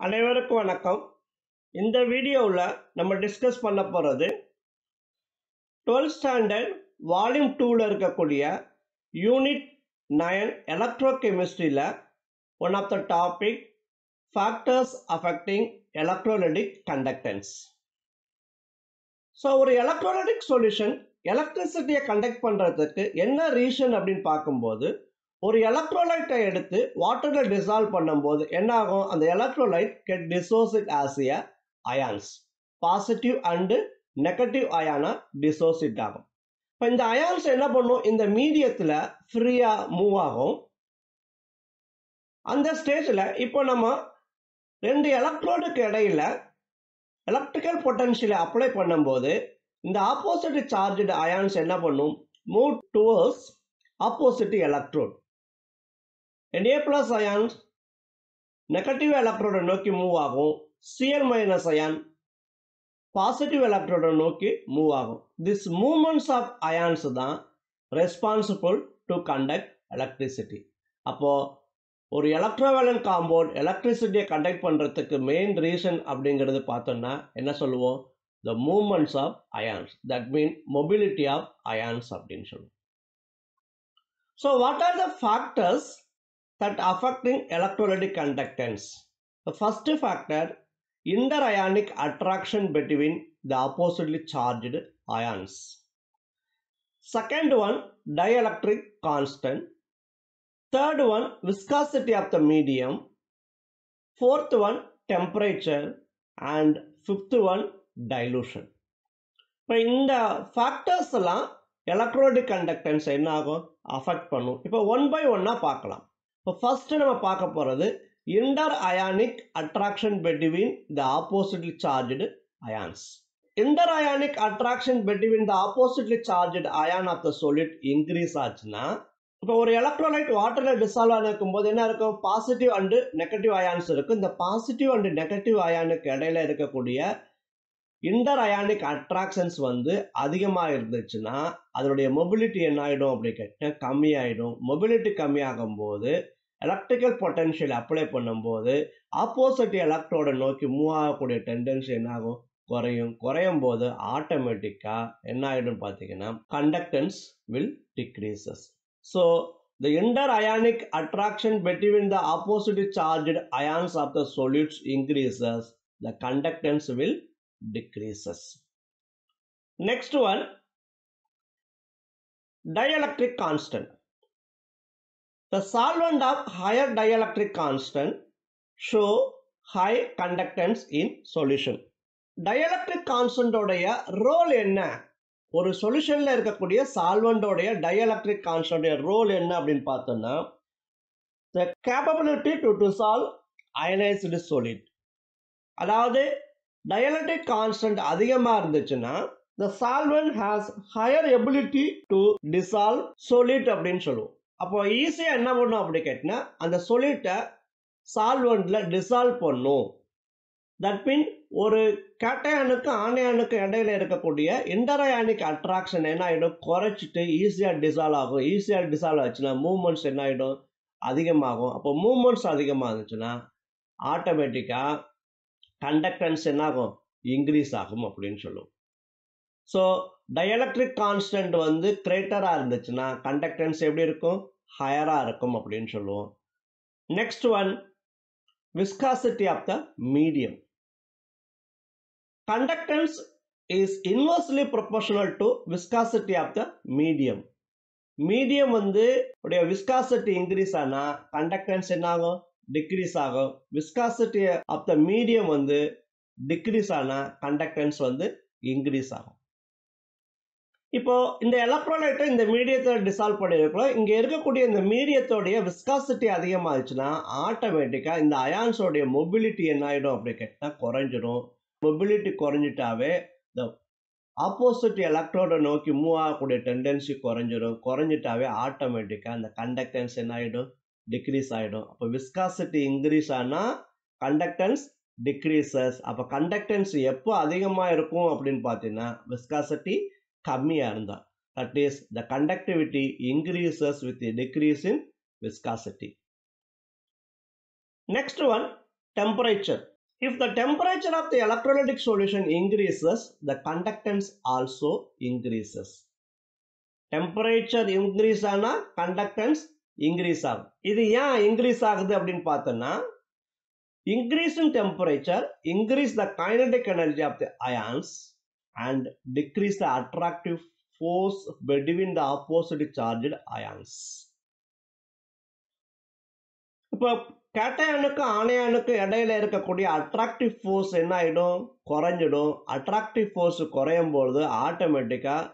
அனைவருக்கும் வணக்கம். இந்த வீடியோவில் நம்ம டிஸ்கஸ் பண்ண போகிறது டுவெல்த் ஸ்டாண்டர்ட் வால்யூம் டூவில் இருக்கக்கூடிய unit nine எலக்ட்ரோகெமிஸ்ட்ரியில் one of the topic factors affecting electrolytic conductance so ஒரு எலக்ட்ரோலிட்டிக் சொல்யூஷன் எலக்ட்ரிசிட்டியை கண்டக்ட் பண்ணுறதுக்கு என்ன ரீசன் அப்படின்னு பார்க்கும்போது ஒரு எலக்ட்ரோலைட்டை எடுத்து வாட்டரில் டிசால்வ் பண்ணும்போது என்ன ஆகும் அந்த electrolyte get dissociated as ions positive and negative அயானா டிசோசிட் ஆகும். இப்போ இந்த அயான்ஸ் என்ன பண்ணும்? இந்த மீடியத்தில் ஃப்ரீயாக மூவ் ஆகும். அந்த ஸ்டேஜில் இப்போ நம்ம ரெண்டு எலக்ட்ரோடுக்கு இடையில எலக்ட்ரிக்கல் பொட்டன்ஷியலை அப்ளை பண்ணும்போது இந்த ஆப்போசிட் சார்ஜ்டு அயான்ஸ் என்ன பண்ணும்? Move towards opposite electrode Na plus ion negative எலக்ட்ரோட நோக்கி மூவ் ஆகும். C L minus ion positive எலக்ட்ரோட நோக்கி மூவ் ஆகும். திஸ் மூமெண்ட்ஸ் ஆஃப் அயான்ஸ் தான் ரெஸ்பான்சிபிள் டு கண்டக்ட் எலக்ட்ரிசிட்டி அப்போது ஒரு எலக்ட்ரோவேலன் காம்பவுண்ட் எலக்ட்ரிசிட்டியை கண்டக்ட் பண்ணுறதுக்கு மெயின் ரீசன் அப்படிங்கிறது பார்த்தோம்னா என்ன சொல்லுவோம்? The moments of ions that mean mobility of ions அப்படின்னு சொல்லுவோம். So what are the factors that affecting electrolytic conductance. The first factor, interionic attraction between the oppositely charged ions. Second one, dielectric constant. Third one, viscosity of the medium. Fourth one, temperature. And fifth one, dilution. இப்போ இந்த factors எல்லாம் எலக்ட்ரோடிக் conductance என்ன ஆகும் affect பண்ணும் இப்போ one by ஒன்னாக பார்க்கலாம் இப்போ ஃபஸ்ட்டு நம்ம பார்க்க போகிறது inter ionic attraction between the oppositely charged ions inter ionic attraction between the oppositely charged ion of the solute increase ஆச்சுன்னா இப்போ ஒரு எலக்ட்ரோலைட் வாட்டரில் டிசால்வ் ஆகிருக்கும் போது என்ன இருக்கும்? பாசிட்டிவ் அண்டு நெகட்டிவ் அயான்ஸ் இருக்கும். இந்த பாசிட்டிவ் அண்டு நெகட்டிவ் அயானுக்கு இடையில இருக்கக்கூடிய இன்டர் அயானிக் அட்ராக்ஷன்ஸ் வந்து அதிகமாக இருந்துச்சுன்னா அதனுடைய மொபிலிட்டி என்ன ஆகிடும் அப்படி கேட்டால் கம்மியாயிடும். மொபிலிட்டி கம்மியாகும் போது எலக்ட்ரிக்கல் பொட்டன்ஷியல் அப்ளை பண்ணும்போது ஆப்போசிட் எலக்ட்ரோட நோக்கி மூவ் ஆகக்கூடிய டெண்டன்சி என்ன ஆகும் குறையும் குறையும் போது ஆட்டோமேட்டிக்காக என்ன ஆகிடும் பார்த்தீங்கன்னா conductance will decreases so the inter ionic attraction between the opposite charged ions of the solutes increases the conductance will decreases. Next one, dielectric constant. The solvent of higher dielectric constant show high conductance in solution. Dielectric constant உடைய role என்ன? ஒரு சொல்யூஷன்ல இருக்கக்கூடிய சால்வெண்டோடைய dielectric constant role என்ன அப்படின்னு பார்த்தோம்னா the capability to dissolve ionised solid அதாவது dielectric constant அதிகமாக இருந்துச்சுன்னா the solvent has higher ability to dissolve solid அப்படின்னு சொல்லுவோம். அப்போ ஈஸியாக என்ன பண்ணும் அப்படி கேட்டினா அந்த சொல்யூட்டை சால்வெண்ட்டில் டிசால்வ் பண்ணும். தட் மீன் ஒரு கேட்டையானுக்கும் ஆணையானுக்கும் இடையில இருக்கக்கூடிய இன்டரயானிக் அட்ராக்ஷன் என்ன ஆகிடும் குறைச்சிட்டு ஈஸியாக டிசால்வ் ஆகும். ஈஸியாக டிசால்வ் ஆச்சுன்னா மூமெண்ட்ஸ் என்ன ஆகிடும் அதிகமாகும். அப்போ மூமெண்ட்ஸ் அதிகமாக இருந்துச்சுன்னா ஆட்டோமேட்டிக்காக கண்டக்டன்ஸ் என்ன ஆகும் இன்க்ரீஸ் ஆகும் அப்படின்னு சொல்லுவோம் ஸோ டயலக்ட்ரிக் கான்ஸ்டன்ட் வந்து கிரேட்டராக இருந்துச்சுன்னா கண்டக்டன்ஸ் எப்படி இருக்கும்? ஹையராக இருக்கும் அப்படின்னு சொல்லுவோம். Next one viscosity of the medium conductance is inversely proportional to viscosity of the medium medium வந்து உடைய விஸ்காசிட்டி இன்க்ரீஸ் ஆனால் கண்டக்டன்ஸ் என்ன ஆகும் டிக்ரீஸ் ஆகும். விஸ்காசிட்டி ஆஃப் த மீடியம் வந்து டிக்ரீஸ் ஆனால் கண்டக்டன்ஸ் வந்து இன்க்ரீஸ் ஆகும். இப்போ இந்த எலக்ட்ரோலைட்டை இந்த மீடியத்தில் டிசால்வ் பண்ணியிருக்கிறோம். இங்கே இருக்கக்கூடிய இந்த மீடியத்தோடைய விஸ்காசிட்டி அதிகமாகிடுச்சுன்னா ஆட்டோமேட்டிக்காக இந்த அயான்ஸோடைய மொபிலிட்டி என்ன ஆகிடும் அப்படி கேட்டால் குறைஞ்சிடும் மொபிலிட்டி குறைஞ்சிட்டாவே இந்த ஆப்போசிட் எலக்ட்ரோட நோக்கி மூவ் ஆகக்கூடிய டெண்டன்சி குறைஞ்சிடும் குறைஞ்சிட்டாவே ஆட்டோமேட்டிக்காக இந்த கண்டக்டன்ஸ் என்ன ஆகிடும் டிக்ரீஸ் ஆகிடும் அப்போ விஸ்காசிட்டி இன்க்ரீஸ் ஆனால் கண்டக்டன்ஸ் டிக்ரீசஸ் அப்போ கண்டக்டன்ஸ் எப்போ அதிகமாக இருக்கும் அப்படின்னு பார்த்தீங்கன்னா விஸ்காசிட்டி கம்மியாக இருந்தால் that is the conductivity increases with decrease in viscosity next one temperature. If the temperature of the electrolytic solution increases, the conductance also increases. Temperature increase ஆனா conductance increase ஆகும் இது ஏன் increase ஆகுது அப்படின்னு பார்த்தோம்னா increase in temperature increase the kinetic energy of the ions and decrease the attractive force between the opposite charged ions. இப்போ கேட்டையானுக்கு ஆணையானுக்கு இடையில இருக்கக்கூடிய அட்ராக்டிவ் ஃபோர்ஸ் என்ன ஆகிடும் குறைஞ்சிடும். அட்ராக்டிவ் ஃபோர்ஸ் குறையும் பொழுது ஆட்டோமேட்டிக்காக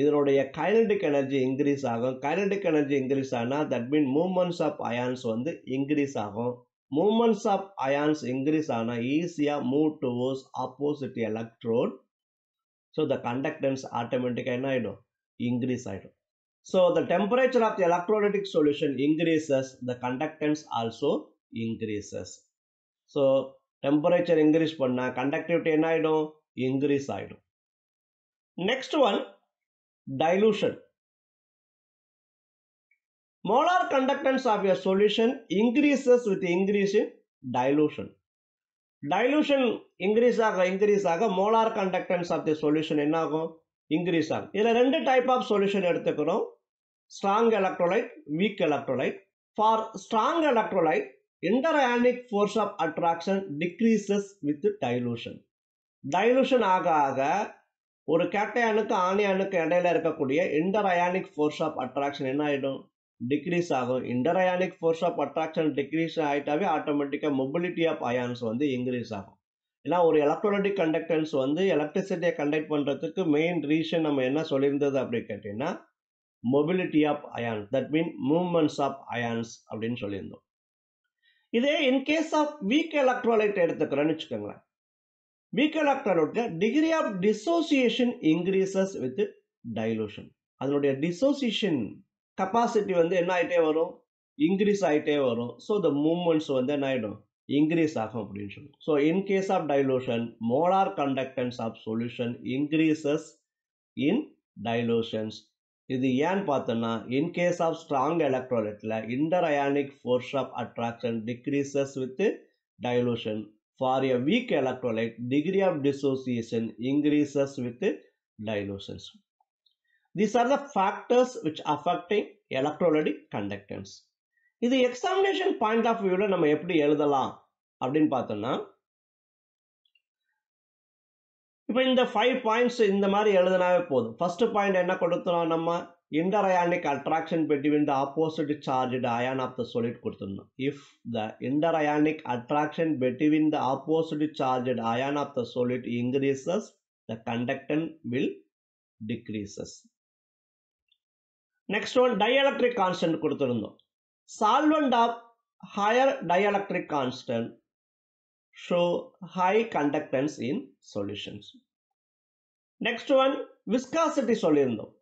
இதனுடைய கைனடிக் எனர்ஜி இன்க்ரீஸ் ஆகும். கைனடிக் எனர்ஜி இன்க்ரீஸ் ஆனால் that mean moments of ions வந்து இன்க்ரீஸ் ஆகும். மூமெண்ட்ஸ் ஆஃப் அயான்ஸ் இன்க்ரீஸ் ஆனால் ஈஸியாக move towards opposite electrode so the conductance ஆட்டோமேட்டிக்காக என்ன ஆகிடும் இன்க்ரீஸ் ஆகிடும் so the temperature of the electrolytic solution increases the conductance also increases so temperature increase பண்ணால் conductivity என்ன ஆகிடும் இன்க்ரீஸ் ஆகிடும் next one dilution molar conductance of a solution increases with increase in dilution Dilution increase ஆக increase ஆக molar conductance of the solution என்ன ஆகும் increase ஆகும் இதில் ரெண்டு டைப் ஆஃப் சொல்யூஷன் எடுத்துக்கணும் strong electrolyte weak electrolyte for strong electrolyte interionic force of attraction decreases with dilution dilution ஆக ஆக ஒரு கேட்டையானுக்கு ஆணையானுக்கு இடையில இருக்கக்கூடிய inter ionic force of attraction என்ன ஆகிடும் டிக்ரீஸ் ஆகும். Inter ionic force of attraction decrease ஆகிட்டாவே ஆட்டோமேட்டிக்காக மொபிலிட்டி ஆஃப் அயான்ஸ் வந்து இன்க்ரீஸ் ஆகும். ஏன்னா ஒரு எலக்ட்ரோலிட்டிக் கண்டக்டன்ஸ் வந்து எலக்ட்ரிசிட்டியை கண்டக்ட் பண்ணுறதுக்கு மெயின் ரீசன் நம்ம என்ன சொல்லியிருந்தது அப்படின்னு கேட்டிங்கன்னா mobility of ions that mean movements of ions அப்படின்னு சொல்லியிருந்தோம். இதே in case of weak electrolyte எடுத்துக்கிறேன்னு வச்சுக்கோங்களேன். Weak எலக்ட்ரோலைட்க்கு degree of dissociation increases with dilution அதனுடைய டிசோசியேஷன் கெப்பாசிட்டி வந்து என்ன ஆகிட்டே வரும்? இன்க்ரீஸ் ஆகிட்டே வரும். ஸோ த மூமெண்ட்ஸ் வந்து என்ன ஆகிடும் இன்க்ரீஸ் ஆகும் அப்படின்னு சொல்லுவோம். So in case of dilution molar conductance of solution increases in dilutions இது ஏன்னு பார்த்தோன்னா in case of strong எலக்ட்ரோலைட்டில் inter ionic force of attraction decreases with dilution for a weak electrolyte degree of dissociation increases with dilutions These are the factors which affecting electrolytic conductance. இது examination point of வியூவில் நம்ம எப்படி எழுதலாம் அப்படின்னு பார்த்தோம்னா இப்போ இந்த five points இந்த மாதிரி எழுதினாவே போதும். ஃபர்ஸ்ட் பாயிண்ட் என்ன கொடுத்துறோம் நம்ம? Interionic attraction between the opposite charged ion of the solid கொடுத்துருந்தோம். If the interionic attraction between the opposite charged ion of the solid increases the conductance will decreases. Next one dielectric constant கொடுத்துருந்தோம். Solvent of higher dielectric constant show high conductance in solutions next one viscosity சொல்லியிருந்தோம்.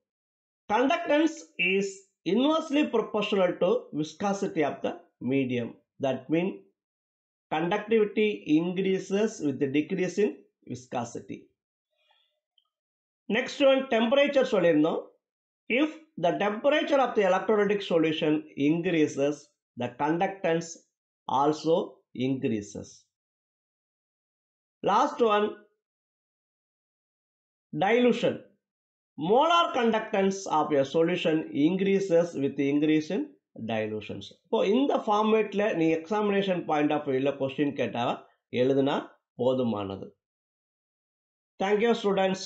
Conductance is inversely proportional to viscosity of the medium that mean conductivity increases with decrease in viscosity next one temperature சொல்லியிருந்தோம். If the temperature of the electrolytic solution increases, the conductance also increases. Last one, dilution. Molar conductance of a solution increases with increase in dilutions. இப்போ இந்த ஃபார்மேட்டில் நீ examination point of வியூவில் question கேட்டால் எழுதுனா போதுமானது thank you students